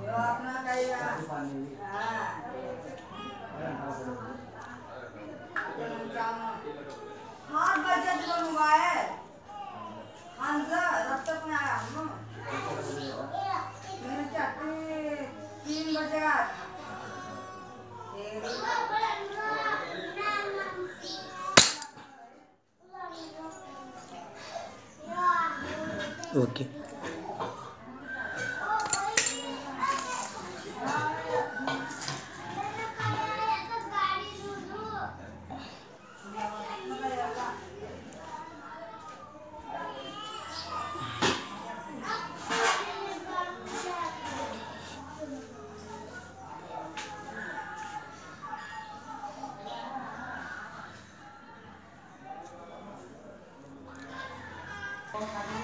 Ya, apa kayak? Ah. Okay okay. Gracias.